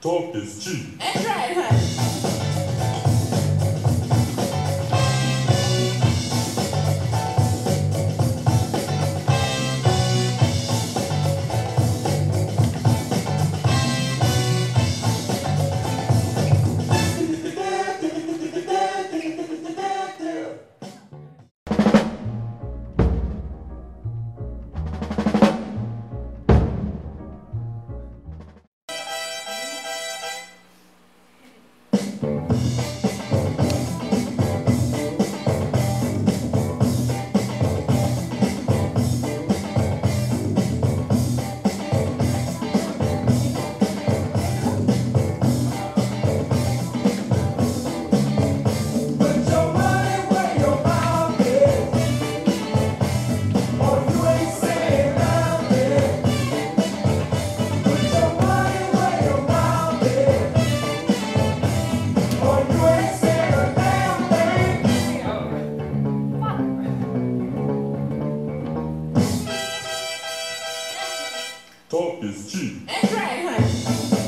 Talk is cheap. That's right, honey. Talk is cheap. That's right, honey.